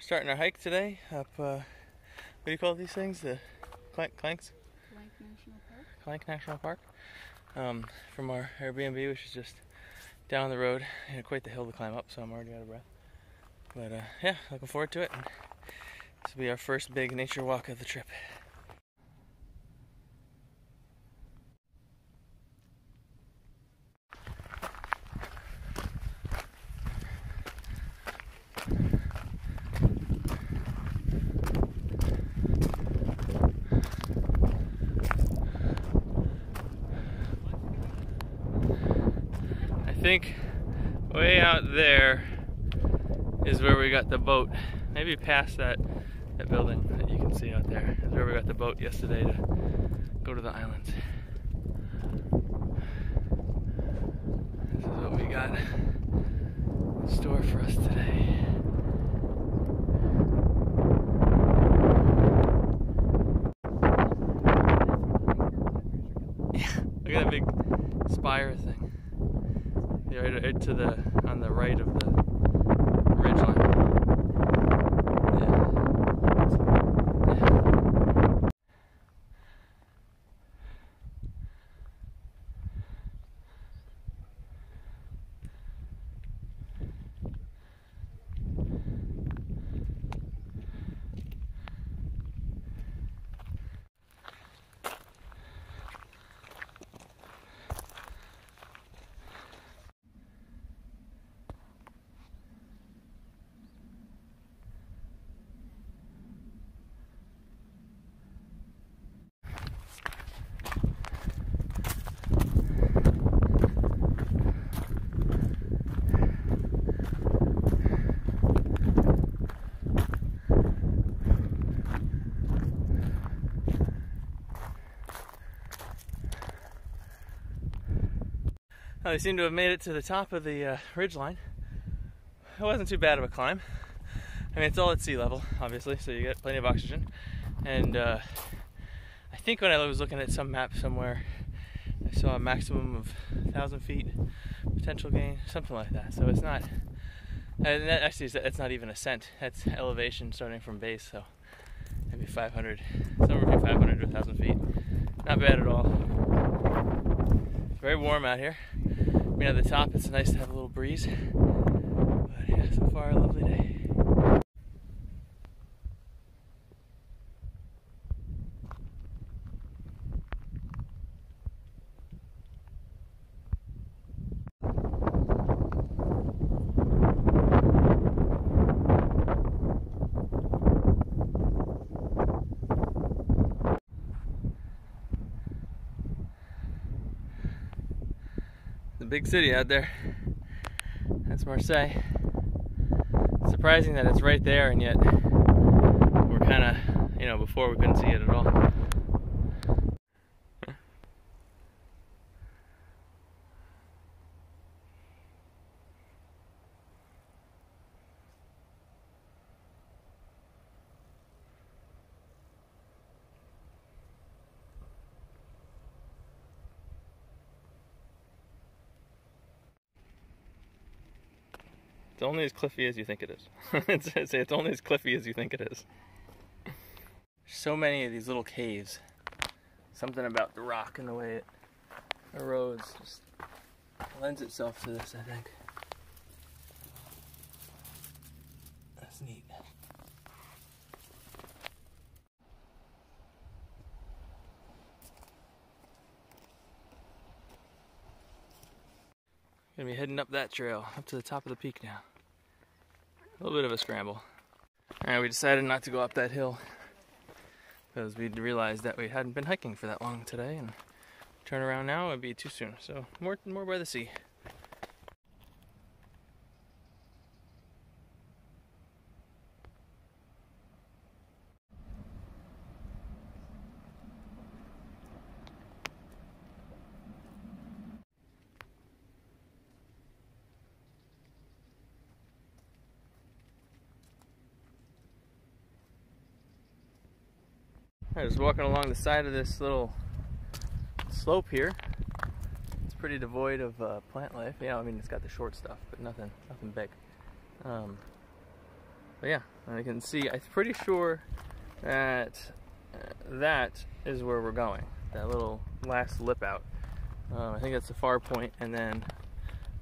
starting our hike today up, uh, what do you call these things? The clank, clanks? Blank National Park. Clank National Park. Um, from our Airbnb, which is just down the road. And quite the hill to climb up, so I'm already out of breath. But uh, yeah, looking forward to it. This will be our first big nature walk of the trip. I think way out there is where we got the boat. Maybe past that that building that you can see out there is where we got the boat yesterday to go to the islands. This is what we got in store for us today. Look at that big spire thing. Right, to the on the right of the ridge They seem to have made it to the top of the uh, ridge line. It wasn't too bad of a climb. I mean, it's all at sea level, obviously, so you get plenty of oxygen. And uh, I think when I was looking at some map somewhere, I saw a maximum of 1,000 feet potential gain, something like that. So it's not, and that actually, it's not even ascent. That's elevation starting from base, so maybe 500, somewhere between 500 to 1,000 feet. Not bad at all. Very warm out here. I mean, at the top, it's nice to have a little breeze. But yeah, so far, a lovely day. The big city out there. That's Marseille. Surprising that it's right there, and yet we're kind of, you know, before we couldn't see it at all. It's only as cliffy as you think it is. it's, it's, only as cliffy as you think it is. So many of these little caves. Something about the rock and the way it erodes just lends itself to this, I think. That's neat. Gonna be heading up that trail, up to the top of the peak now. A little bit of a scramble. Alright, we decided not to go up that hill because we realized that we hadn't been hiking for that long today and turn around now would be too soon. So more more by the sea. I was walking along the side of this little slope here. It's pretty devoid of uh, plant life. Yeah, I mean it's got the short stuff, but nothing, nothing big. Um, but yeah, I can see. I'm pretty sure that uh, that is where we're going. That little last lip out. Um, I think that's the far point, and then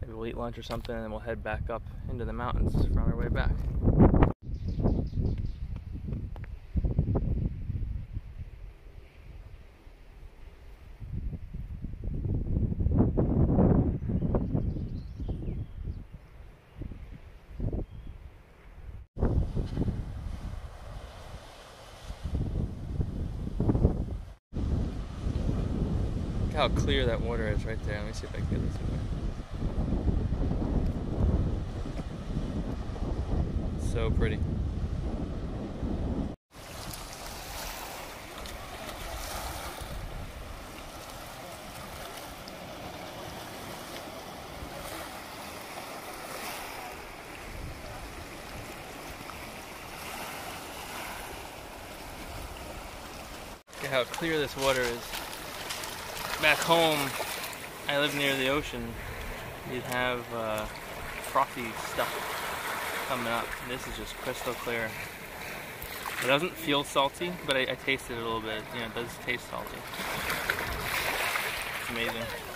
maybe we'll eat lunch or something, and then we'll head back up into the mountains on our way back. How clear that water is right there. Let me see if I can get this in So pretty. Look at how clear this water is back home, I live near the ocean. You'd have uh, frothy stuff coming up. This is just crystal clear. It doesn't feel salty, but I, I tasted it a little bit. You know, it does taste salty. It's amazing.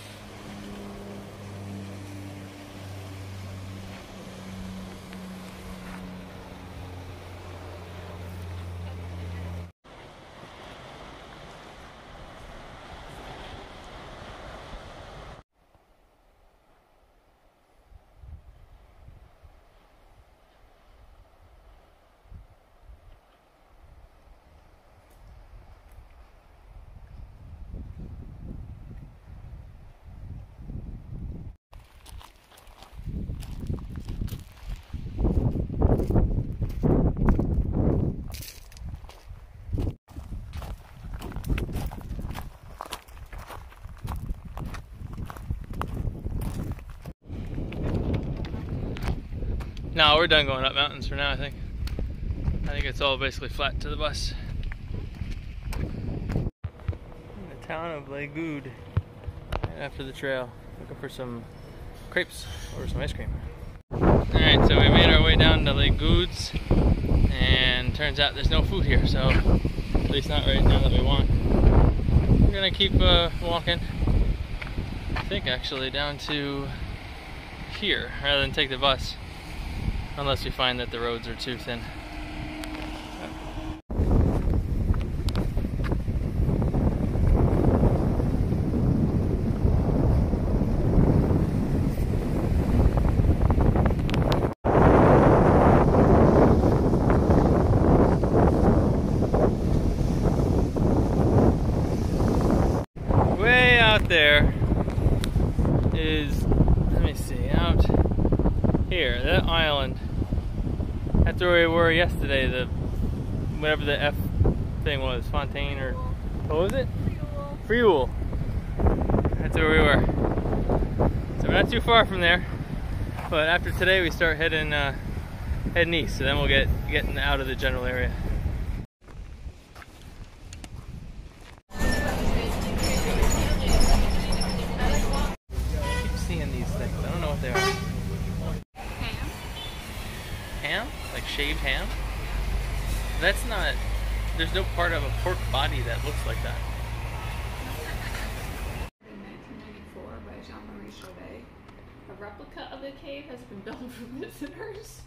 No, we're done going up mountains for now, I think. I think it's all basically flat to the bus. In the town of Les Goudes, right after the trail, looking for some crepes or some ice cream. Alright, so we made our way down to Les Goudes, and turns out there's no food here, so at least not right now that we want. We're gonna keep uh, walking, I think actually, down to here, rather than take the bus. Unless you find that the roads are too thin. Way out there is, let me see, out here, that island that's where we were yesterday, the whatever the F thing was, Fontaine or what was it? Frioul. That's where we were. So we're not too far from there. But after today we start heading uh, heading east, so then we'll get getting out of the general area. Shaved ham? That's not, there's no part of a pork body that looks like that. In 1994 by Jean-Marie Chauvet, a replica of the cave has been built for visitors.